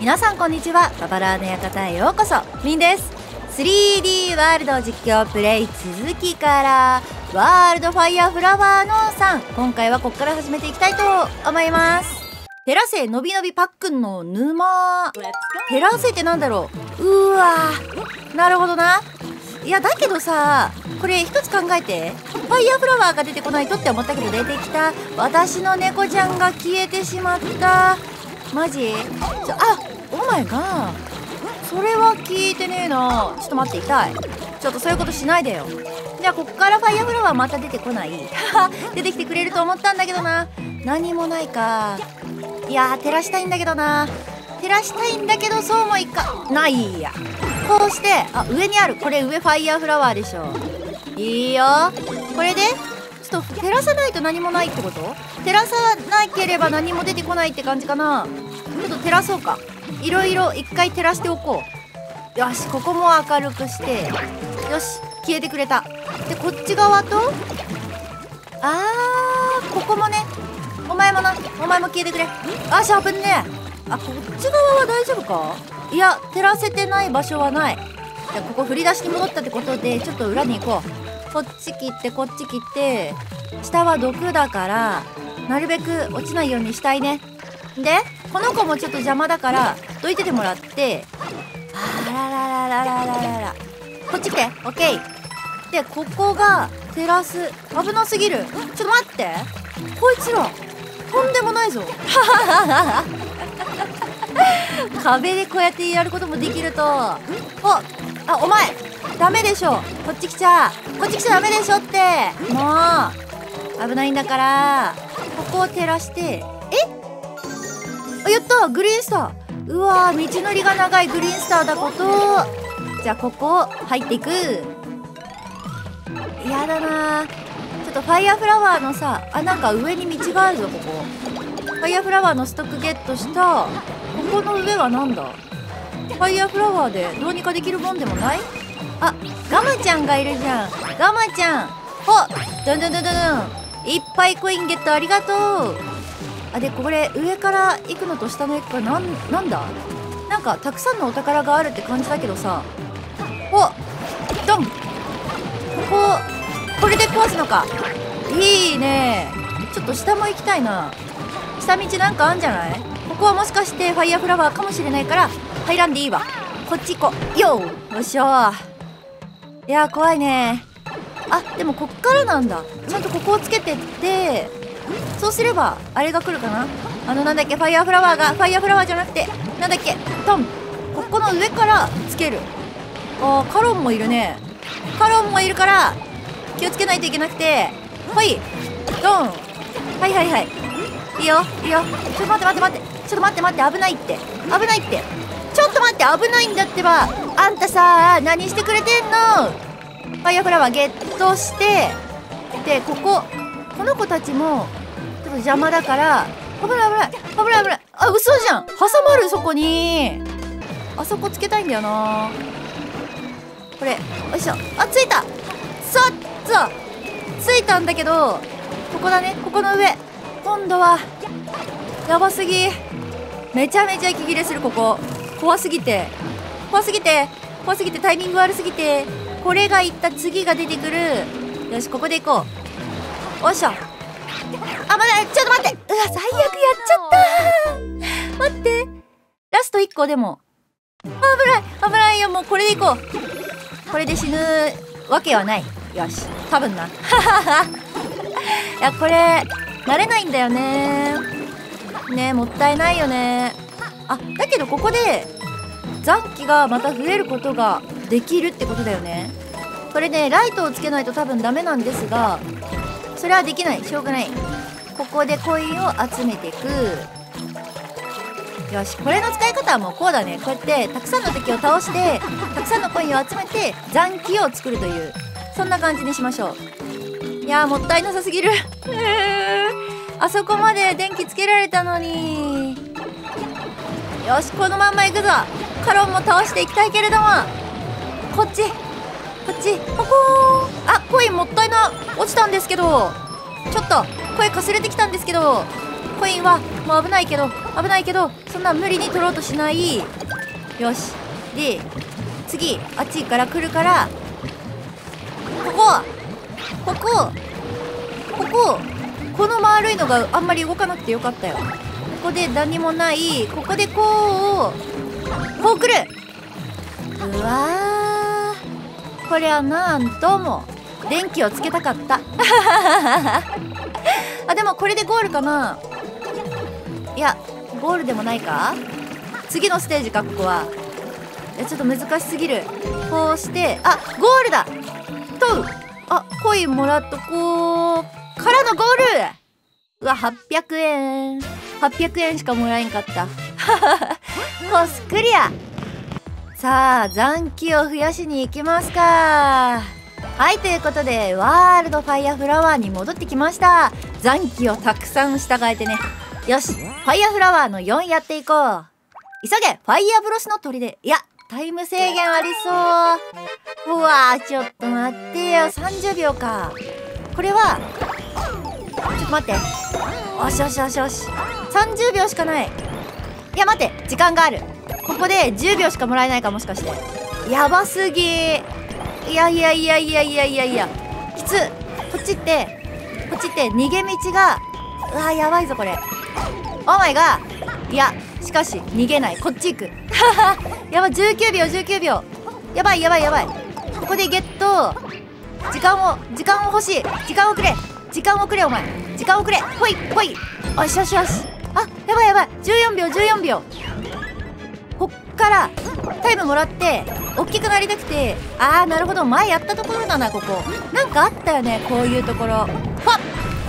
皆さんこんにちは。ババラーの館へようこそ。ミンです。3D ワールド実況プレイ続きからワールドファイヤーフラワーの3今回はここから始めていきたいと思います。テラセのびのびパックンの沼。テラセってなんだろう。うわ。なるほどな。いやだけどさこれ一つ考えて。ファイヤーフラワーが出てこないとって思ったけど出てきた。私の猫ちゃんが消えてしまった。マジ？ちょあお前がそれは聞いてねえな。ちょっと待って痛い。ちょっとそういうことしないでよ。じゃあこっからファイヤーフラワーまた出てこない？出てきてくれると思ったんだけどな。何もないか。いや照らしたいんだけどな。照らしたいんだけどそうもいかないや。こうしてあ上にある。これ上ファイヤーフラワーでしょ。いいよ。これでちょっと照らさないと何もないってこと？照らさなければ何も出てこないって感じかな。ちょっと照らそうか。いろいろ一回照らしておこう。よしここも明るくして。よし消えてくれた。でこっち側と？あーここもね。お前もな。お前も消えてくれ。あしゃぶんねあこっち側は大丈夫か？いや照らせてない場所はない。じゃここ振り出しに戻ったってことでちょっと裏に行こう。こっち切ってこっち切って。下は毒だからなるべく落ちないようにしたいね。で？この子もちょっと邪魔だからどいててもらってあららららららららこっち来て。オッケー。でここが照らす危なすぎる。ちょっと待って。こいつらとんでもないぞ。壁でこうやってやることもできると。おあお前ダメでしょ。こっち来ちゃ。こっち来ちゃダメでしょって。もう。危ないんだからここを照らしてやったグリーンスター。うわー道のりが長いグリーンスターだこと。じゃあここ入っていく。やだなちょっとファイヤーフラワーのさあなんか上に道があるぞここ。ファイヤーフラワーのストックゲットした。ここの上はなんだ？ファイヤーフラワーでどうにかできるもんでもない？あガマちゃんがいるじゃん。ガマちゃん。ほドンドンドンドンドン。いっぱいコインゲットありがとう。あでこれ上から行くのと下の行くかなんなんだ？なんかたくさんのお宝があるって感じだけどさ。おドン。こここれで壊すのか。いいね。ちょっと下も行きたいな。下道なんかあんじゃない？ここはもしかしてファイヤーフラワーかもしれないから入らんでいいわ。こっち行こう。よよっしゃいや怖いねあでもこっからなんだ。ちゃんとここをつけてってそうすればあれが来るかな？あのなんだっけ？ファイヤーフラワーがファイヤーフラワーじゃなくてなんだっけ？トン。ここの上からつける。あーカロンもいるね。カロンもいるから気をつけないといけなくて。はい。ドン。はいはいはい。いいよ。いいよ。ちょっと待って待って待って。ちょっと待って待って。危ないって。危ないって。ちょっと待って。危ないんだってば。あんたさ何してくれてんの？ファイヤーフラワーゲットして。でこここの子たちも邪魔だから危ない危ない危ない危ない。あ嘘じゃん。挟まるそこに。あそこつけたいんだよな。これよいしょ。あついた。さっさついたんだけどここだね。ここの上。今度はやばすぎ。めちゃめちゃ息切れするここ。怖すぎて。怖すぎて。怖すぎてタイミング悪すぎて。これがいった次が出てくる。よしここで行こう。おっしょ。あまだちょっと待って。うわ最悪やっちゃった。待って。ラスト1個でも。危ない危ない。よもうこれで行こう。これで死ぬわけはない。よし多分な。いやこれ慣れないんだよね。ねもったいないよね。あだけどここで残機がまた増えることができるってことだよね。これねライトをつけないと多分ダメなんですがそれはできない。しょうがない。ここでコインを集めていく。よしこれの使い方はもうこうだね。こうやってたくさんの敵を倒してたくさんのコインを集めて残機を作るというそんな感じにしましょう。いやーもったいなさすぎる。あそこまで電気つけられたのに。よしこのまんま行くぞ。カロンも倒していきたいけれども。こっち。こっちここあコインもったいな落ちたんですけど。ちょっと声かすれてきたんですけど。コインはもう危ないけど危ないけどそんな無理に取ろうとしない。よし。で次あっちから来るから。ここ。ここ。ここ。この丸いのがあんまり動かなくてよかったよ。ここで何もない。ここでこう。こう来る。うわこれはなんとも。電気をつけたかった。あでもこれでゴールかな。いやゴールでもないか。次のステージかここは。いやちょっと難しすぎる。こうしてあゴールだ。とう。あコインもらっとこう。からのゴール。うわ800円。800円しかもらえんかった。コースクリア。さあ残機を増やしに行きますか。はいということでワールドファイアフラワーに戻ってきました。残機をたくさん従えてね。よしファイアフラワーの4やっていこう。急げファイアブロスの砦。いやタイム制限ありそう。うわーちょっと待ってよ。30秒か。これはちょっと待って。よしよしよしよし。30秒しかない。いや待って時間がある。ここで10秒しかもらえないかもしかして。やばすぎ。いやいやいやいやいやいやいや。きつ。こっちって。こっちって。逃げ道がうわやばいぞこれ。オーマイがいやしかし逃げない。こっち行く。やばい19秒19秒。やばいやばいやばい。ここでゲット。時間を時間を欲しい。時間をくれ。時間をくれお前。時間をくれ。ほいほい。よしよしよし。あやばいやばい。14秒14秒。こっからタイムもらって大きくなりたくてあーなるほど。前やったところだなここ。なんかあったよねこういうところ。はっ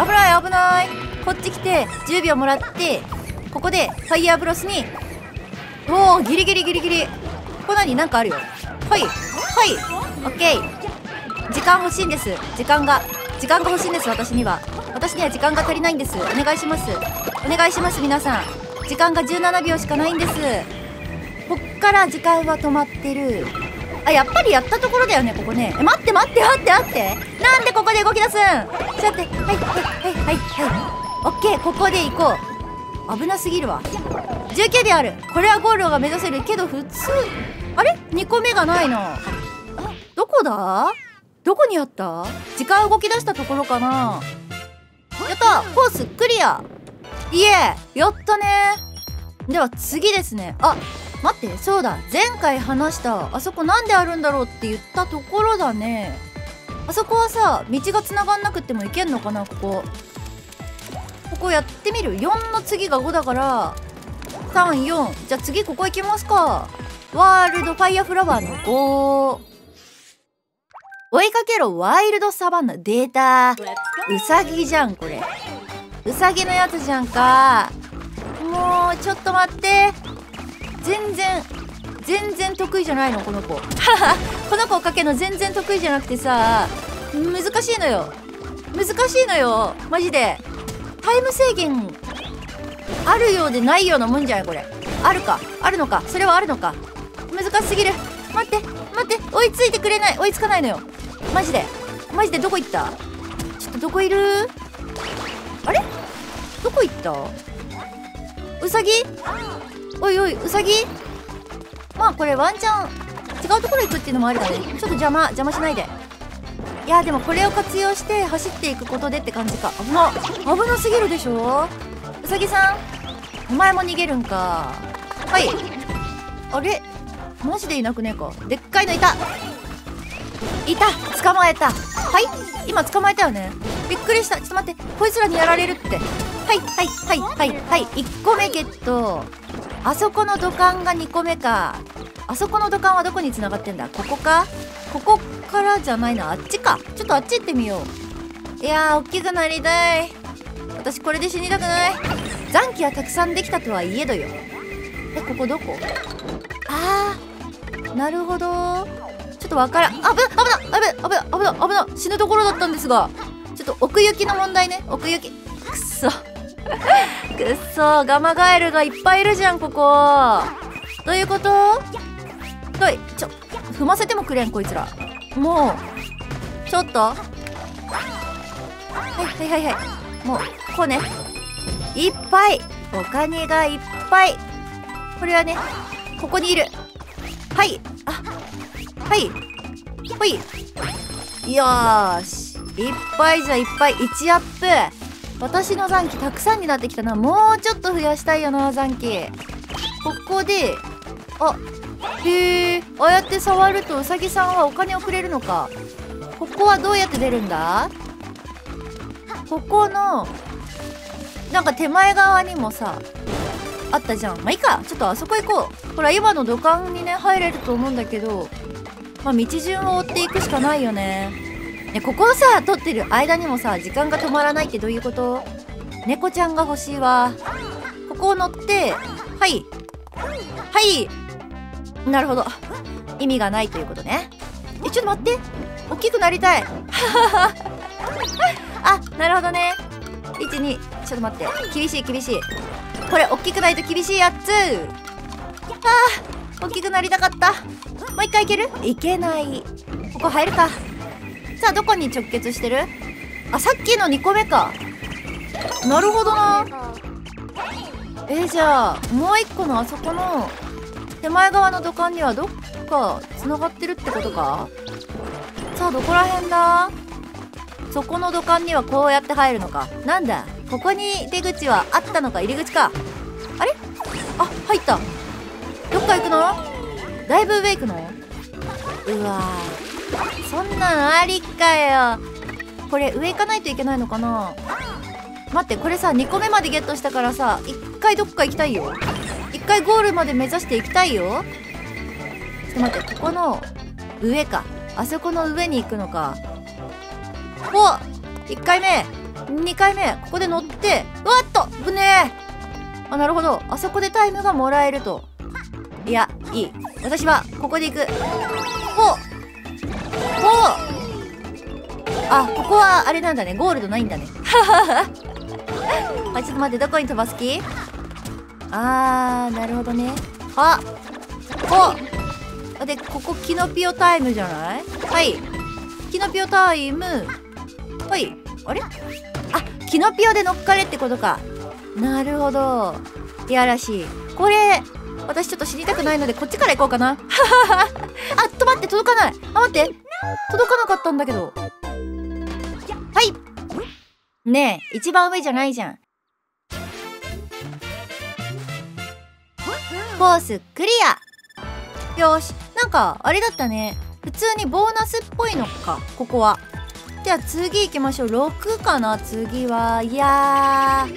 危ない危ない。こっち来て10秒もらってここでファイヤーブロスにおおギリギリギリギリ。ここ何なんかあるよ。はいはいオッケー。時間欲しいんです。時間が時間が欲しいんです私には。私には時間が足りないんです。お願いします。お願いします皆さん。時間が17秒しかないんです。こっから時間は止まってる。あやっぱりやったところだよねここね。え待って待って待って待って。なんでここで動き出すん？ちょっと待って。はいはいはいはいはい。オッケーここで行こう。危なすぎるわ。19秒ある。これはゴールが目指せるけど普通。あれ？2個目がないな。どこだ？どこにあった？時間動き出したところかな。やった！コースクリア。イエーやったね。では次ですね。あ待ってそうだ。前回話したあそこなんであるんだろうって言ったところだね。あそこはさ道が繋がんなくても行けんのかなここ。ここやってみる？4の次が5だから。34じゃあ次ここ行きますか。ワールドファイアフラワーの5追いかけろワイルドサバンナ。データ。ウサギじゃんこれ。ウサギのやつじゃんか。もうちょっと待って。全然全然得意じゃないのこの子。この子をかけるの全然得意じゃなくてさ難しいのよ。難しいのよ。マジで。タイム制限あるようでないようなもんじゃないこれ。あるか。あるのか。それはあるのか。難しすぎる。待って待って。追いついてくれない。追いつかないのよ。マジで。マジでどこ行った？ちょっとどこいる？あれ？どこ行った？うさぎ？おいおいうさぎ？まあこれワンチャン違うところ行くっていうのもありだね。ちょっと邪魔邪魔しないで。いやでもこれを活用して走っていくことでって感じか。危な危なすぎるでしょ？うさぎさんお前も逃げるんか。はい。あれ？マジでいなくねえか？でっかいのいた。いた捕まえた。はい？今捕まえたよね。びっくりした。ちょっと待ってこいつらにやられるって。はいはいはいはいはい1個目ゲット。あそこの土管が2個目か。あそこの土管はどこに繋がってんだ？ここか？ここからじゃないな。あっちか。ちょっとあっち行ってみよう。いやー大きくなりたい。私これで死にたくない。残機はたくさんできたとはいえどよ。えここどこ？あーなるほど。ちょっとわからん。あぶ危ない危ない危ない危な危な死ぬところだったんですが。ちょっと奥行きの問題ね。奥行き。くっそガマガエルがいっぱいいるじゃんここ。どういうこと？どいちょ踏ませてもくれんこいつら。もうちょっと。はいはいはいはい。もうこうね。いっぱい。お金がいっぱい。これはねここにいる。はい。あはい。ほい。よし。いっぱいじゃいっぱい。1アップ。私の残機たくさんになってきたなもうちょっと増やしたいよな残機。ここであへえああやって触るとうさぎさんはお金をくれるのか。ここはどうやって出るんだ？ここのなんか手前側にもさあったじゃん。まあいいか。ちょっとあそこ行こう。ほら今の土管にね入れると思うんだけど。まあ道順を追っていくしかないよね。ねここをさ撮ってる間にもさ時間が止まらないってどういうこと？猫ちゃんが欲しいわ。ここを乗ってはい。はい。なるほど。意味がないということね。えちょっと待って。大きくなりたい。あなるほどね。12ちょっと待って。厳しい厳しい。これ大きくないと厳しいやつ。あー大きくなりたかった。もう一回いける？いけない。ここ入るか。さあどこに直結してる？あさっきの2個目か。なるほどな。えー、じゃあもう一個のあそこの手前側の土管にはどっか繋がってるってことか？さあどこら辺だ？そこの土管にはこうやって入るのか。なんだ？ここに出口はあったのか入り口か。あれ？あ入った。どっか行くの？だいぶ上行くの？うわそんなのありかよ。これ上行かないといけないのかな？待ってこれさ2個目までゲットしたからさ1回どっか行きたいよ。1回ゴールまで目指していきたいよ。ちょっと待ってここの上か。あそこの上に行くのか。お1回目。2回目。ここで乗って。うわっとぶねあなるほど。あそこでタイムがもらえると。いやいい。私はここで行く。ほうほうおあここはあれなんだね。ゴールドないんだね。あちょっと待ってどこに飛ばす気？あーなるほどね。あおでここキノピオタイムじゃない？はい。キノピオタイム。はい。あれ？あキノピオで乗っかれってことか。なるほど。いやらしい。これ私ちょっと知りたくないのでこっちから行こうかな。あっ止まって届かない。あ待って。届かなかったんだけど。はい。ねえ一番上じゃないじゃん。コースクリア。よしなんかあれだったね。普通にボーナスっぽいのかここは。じゃあ次行きましょう。6かな次は。いや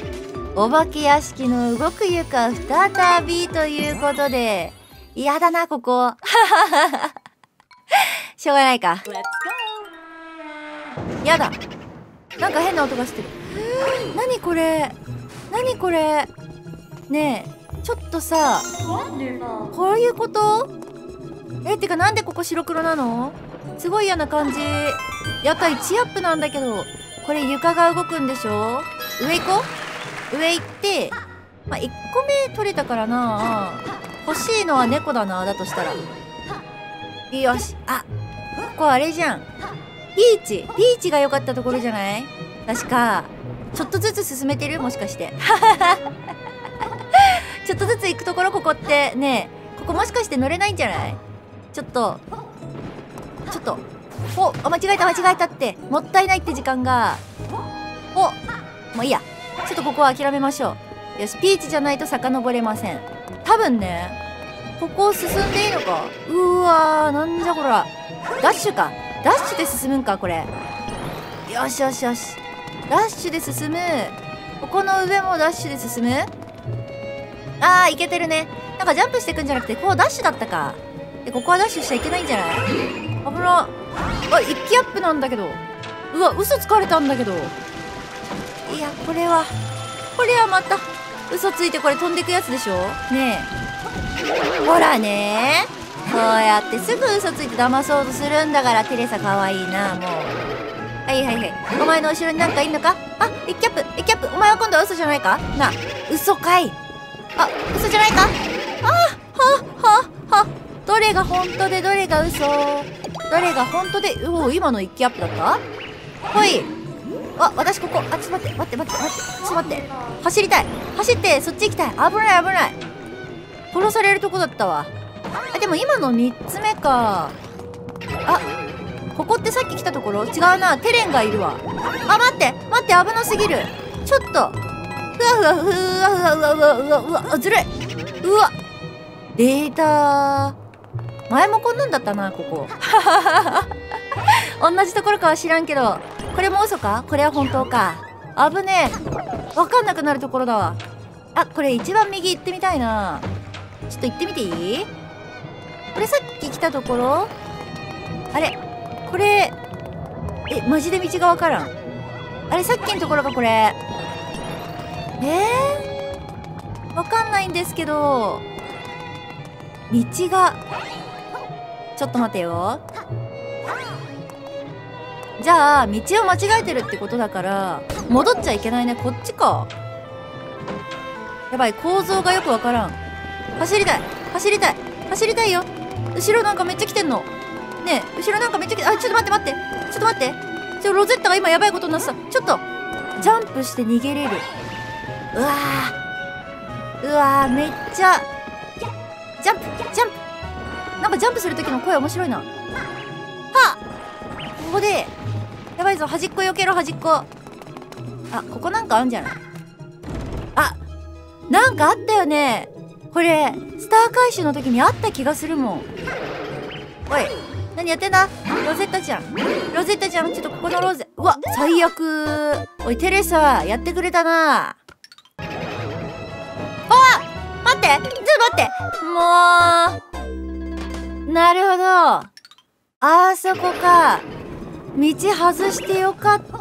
お化け屋敷の動く床再びということで。嫌だなここ。しょうがないか。やだ。なんか変な音がしてる。何これ？何これ？ねえちょっとさこういうこと？えってかなんでここ白黒なの？すごい嫌な感じ。やった1アップなんだけどこれ床が動くんでしょ？上行こう。上行ってまあ、1個目取れたからな。欲しいのは猫だなだとしたら。よし。あここあれじゃん。ピーチ。ピーチが良かったところじゃない？確か。ちょっとずつ進めてる？もしかして。ちょっとずつ行くところここって。ねここもしかして乗れないんじゃない？ちょっと。ちょっと。おあ間違えた間違えたって。もったいないって時間が。おもういいや。ちょっとここは諦めましょう。よしピーチじゃないと遡れません。多分ねここを進んでいいのか。うわーなんじゃこら。ダッシュか。ダッシュで進むんかこれ。よしよしよし。ダッシュで進む。ここの上もダッシュで進む。あーいけてるね。なんかジャンプしてくんじゃなくてこうダッシュだったか。でここはダッシュしちゃいけないんじゃない？危な。あ一気アップなんだけど。うわ嘘つかれたんだけど。いやこれは。これはまた。嘘ついてこれ飛んでくやつでしょ？ねえ。ほらね。こうやってすぐ嘘ついて騙そうとするんだからテレサかわいいなもう。はいはいはい。お前の後ろになんかいんのか？あ一キャップ一キャップお前は今度は嘘じゃないか？な嘘かい。あ嘘じゃないか？あははは。どれが本当でどれが嘘？どれが本当でうお今の一気アップだった？ほい。あ私ここ。あちょっと待って待って待って待って。ちょっと待って。走りたい。走ってそっち行きたい。危ない危ない。殺されるとこだったわ。あでも今の3つ目か。あここってさっき来たところ？違うな。テレンがいるわ。あ待って。待って危なすぎる。ちょっと。うわうわうわうわうわうわうわうわうわずるい。うわ。データ。前もこんなんだったなここ。同じところかは知らんけど。これも嘘か？これは本当か？危ねえ。わかんなくなるところだわ。あこれ一番右行ってみたいな。ちょっと行ってみていい？これさっき来たところ？あれ？これえマジで道がわからん。あれさっきのところがこれ。えー、わかんないんですけど。道が。ちょっと待てよ。じゃあ道を間違えてるってことだから戻っちゃいけないね。こっちか。やばい構造がよくわからん。走りたい。走りたい。走りたいよ。後ろなんかめっちゃ来てんの。ねえ後ろなんかめっちゃ来てあちょっと待って待って。ちょっと待って。ちょロゼッタが今やばいことになってた。ちょっと。ジャンプして逃げれる。うわー。うわーめっちゃ。ジャンプジャンプ。なんかジャンプする時の声面白いな。はっ。ここで。やばいぞ。端っこ避けろ端っこ。あここなんかあんじゃない？あなんかあったよね。これスター回収の時にあった気がするもん。おい何やってんだ？ロゼッタちゃん。ロゼッタちゃんちょっとここのロゼうわ最悪。おいテレサやってくれたな。あ待ってちょっと待って。もうなるほど。あそこか。道外してよかった。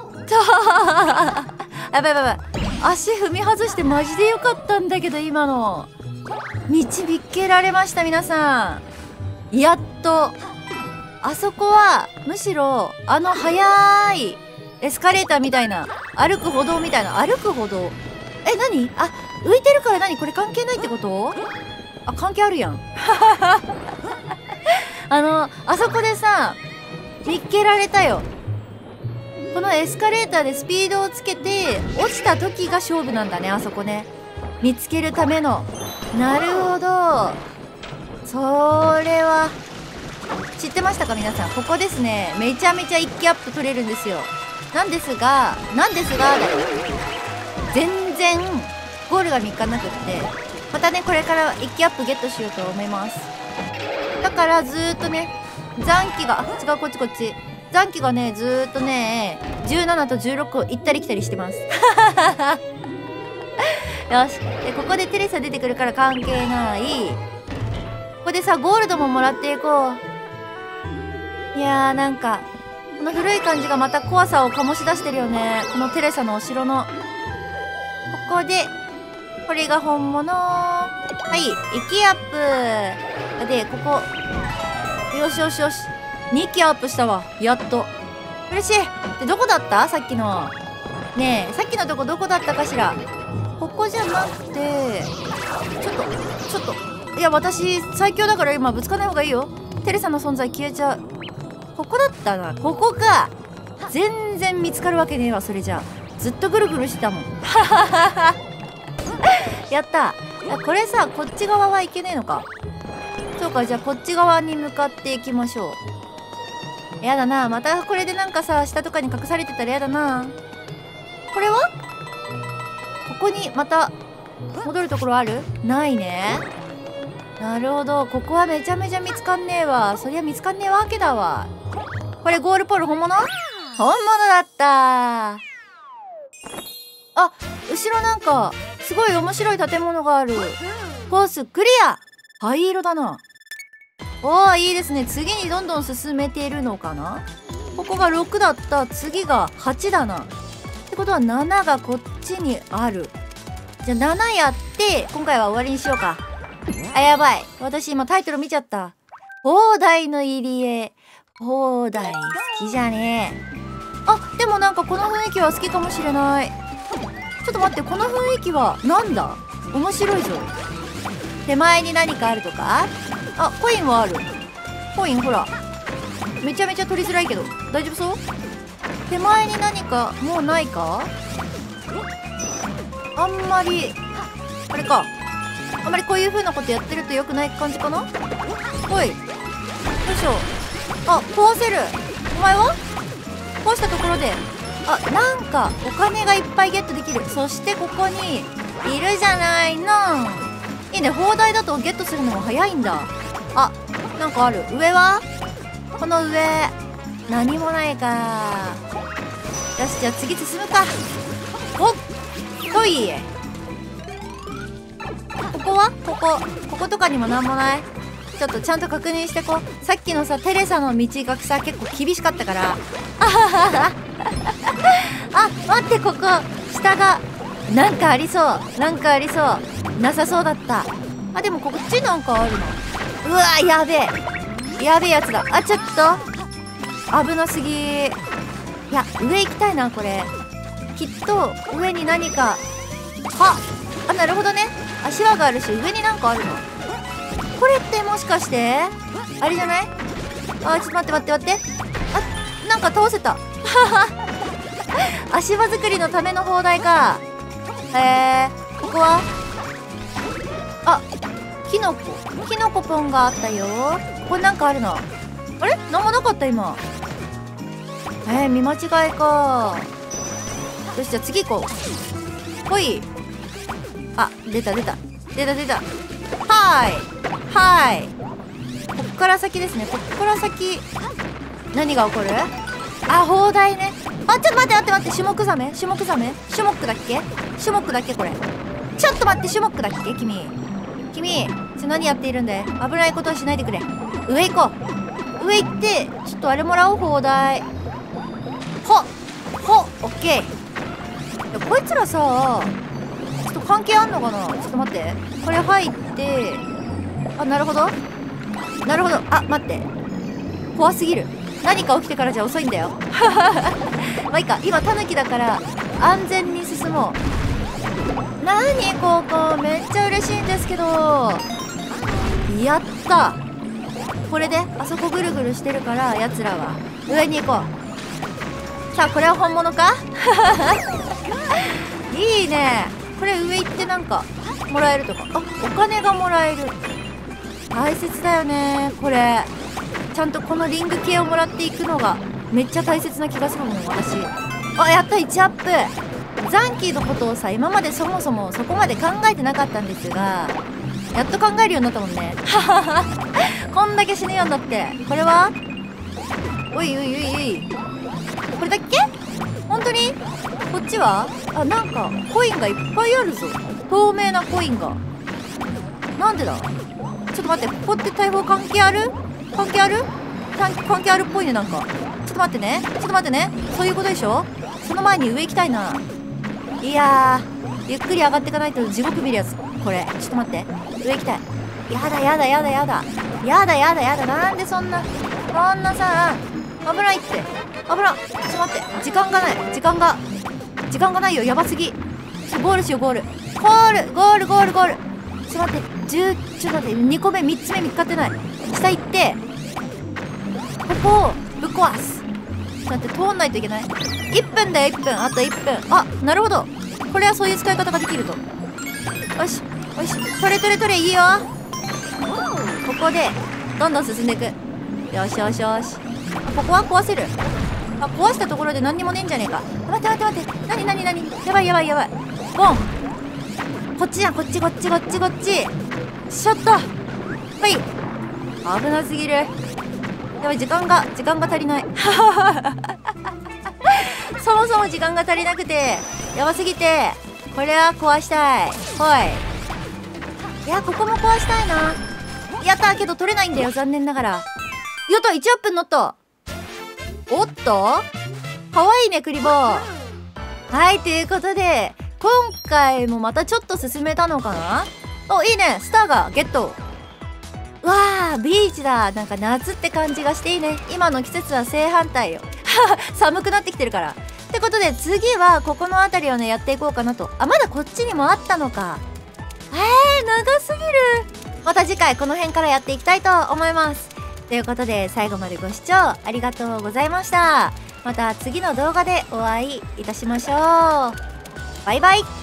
やばいやばいやばい。足踏み外してマジでよかったんだけど今の。道見っけられました皆さん。やっとあそこはむしろあの速いエスカレーターみたいな歩く歩道みたいな歩く歩道。え何？あ浮いてるから何？これ関係ないってこと？あ関係あるやん。あのあそこでさ見っけられたよ。このエスカレーターでスピードをつけて落ちた時が勝負なんだねあそこね。見つけるための。なるほど。それは知ってましたか皆さん？ここですね。めちゃめちゃ一気アップ取れるんですよ。なんですがなんですが全然ゴールが見つかんなくってまたねこれから一気アップゲットしようと思います。だからずーっとね残機が違うこっちこっち。残機がねずーっとね17と16を行ったり来たりしてます。よし。でここでテレサ出てくるから関係ない。ここでさゴールドももらっていこう。いやーなんかこの古い感じがまた怖さを醸し出してるよね。このテレサのお城の。ここでこれが本物。はい息アップ。でここ。よしよしよし。2機アップしたわ。やっと。嬉しい。でどこだった？さっきの。ねえさっきのとこどこだったかしら？ここじゃなくてちょっとちょっと。いや私最強だから今ぶつかない方がいいよ。テレサの存在消えちゃう。ここだったな。ここか。全然見つかるわけねえわそれじゃ。ずっとぐるぐるしてたもん。やった。これさこっち側はいけねえのか。そうかじゃあこっち側に向かっていきましょう。やだな。またこれでなんかさ下とかに隠されてたらやだな。これは？ここにまた戻るところある？ないね。なるほど。ここはめちゃめちゃ見つかんねえわ。そりゃ見つかんねえわけだわ。これゴールポール本物？本物だった。あ後ろなんかすごい面白い建物がある。コースクリア。灰色だな。おーいいですね。次にどんどん進めているのかな？ここが6だった。次が8だな。ってことは7がこっちにある。じゃあ7やって今回は終わりにしようか。あやばい。私今タイトル見ちゃった。砲台の入り江。砲台好きじゃね。えあでもなんかこの雰囲気は好きかもしれない。ちょっと待ってこの雰囲気はなんだ？面白いぞ。手前に何かあるとか？あコインはある。コインほら。めちゃめちゃ取りづらいけど。大丈夫そう？手前に何かもうないか？あんまりあれか。あんまりこういう風なことやってると良くない感じかな？ほい。よいしょ。あ壊せる。お前は？壊したところで。あなんかお金がいっぱいゲットできる。そしてここにいるじゃないの。いいね。砲台だとゲットするのも早いんだ。あなんかある。上は？この上何もないか。よしじゃあ次進むか。ほい。ここは？ここ。こことかにもなんもない？ちょっとちゃんと確認してこう。さっきのさテレサの道がさ結構厳しかったから。あはははあ待ってここ。下がなんかありそう。なんかありそう。なさそうだった。あでもこっちなんかあるのうわやべえ。やべえやつだ。あちょっと。危なすぎ。いや上行きたいなこれ。きっと上に何かはあなるほどね。足輪があるし上になんかあるの。これってもしかしてあれじゃない？あちょっと待って待って待って。あなんか倒せた。足場作りのための砲台か。へえここは？あキノコ。キノコポンがあったよ。これなんかあるの？あれ？なんもなかった今。えー、見間違いか。よしじゃあ次行こう。ほい。あ出た出た。出た出た。はい。はい。こっから先ですね。こっから先何が起こる？あ砲台ね。あちょっと待って待って待って。シュモクザメシュモクザメシュモックだっけ？シュモックだっけこれ。ちょっと待って。シュモックだっけ？君。君ちょ何やっているんだよ危ないことはしないでくれ。上行こう。上行ってちょっとあれもらおう砲台。ほっほっオッケー。こいつらさ関係あんのかな？ちょっと待って。これ入ってあなるほど。なるほど。あ待って。怖すぎる。何か起きてからじゃ遅いんだよ。まあいいか。今タヌキだから安全に進もう。何？ここめっちゃ嬉しいんですけど。やった。これであそこぐるぐるしてるからやつらは。上に行こう。さあこれは本物か？いいね。これ上行ってなんかもらえるとか。あお金がもらえる。大切だよねこれ。ちゃんとこのリング系をもらっていくのが。めっちゃ大切な気がするもん私。あやった1アップ。ザンキーのことをさ今までそもそもそこまで考えてなかったんですがやっと考えるようになったもんね。こんだけ死ぬようになって。これは？おいおいおいおい。これだっけ？本当に？こっちは？あなんかコインがいっぱいあるぞ。透明なコインが。なんでだ？ちょっと待ってここって大砲関係ある？関係ある？関係あるっぽいねなんか。ちょっと待ってね。ちょっと待ってね。そういうことでしょ？その前に上行きたいな。いやーゆっくり上がっていかないと地獄見るやつ。これちょっと待って。上行きたい。やだやだやだやだ。やだやだやだ。なんでそんなこんなさ危ないって。危なちょっと待って。時間がない。時間が時間がないよ。やばすぎ。ゴールしようゴール。ゴールゴールゴールゴール。ちょっと待って。10ちょっと待って。2個目3つ目見つかってない。下行って。ここをぶっ壊す。だって。通んないといけない。1分だよ1分。あと1分。あなるほど。これはそういう使い方ができると。よしよし。取れ取れ取れ。いいよ。ここでどんどん進んでいく。よしよしよし。ここは壊せる。あ壊したところで何にもねえんじゃねえか。待って待って待って。何何何。やばいやばいやばい。ボン。こっちやこっちこっちこっちこっち。ショット。はい。危なすぎる。やばい時間が時間が足りない。そもそも時間が足りなくてやばすぎてこれは壊したい。ほい。いやここも壊したいな。やったけど取れないんだよ残念ながら。やった1アップになった。おっと？かわいいねクリボー。はいということで今回もまたちょっと進めたのかな？おいいねスターがゲット。わあビーチだ。なんか夏って感じがしていいね。今の季節は正反対よ。寒くなってきてるから。ってことで次はここの辺りをねやっていこうかなと。あまだこっちにもあったのか。えー、長すぎる。また次回この辺からやっていきたいと思います。ということで最後までご視聴ありがとうございました。また次の動画でお会いいたしましょう。バイバイ。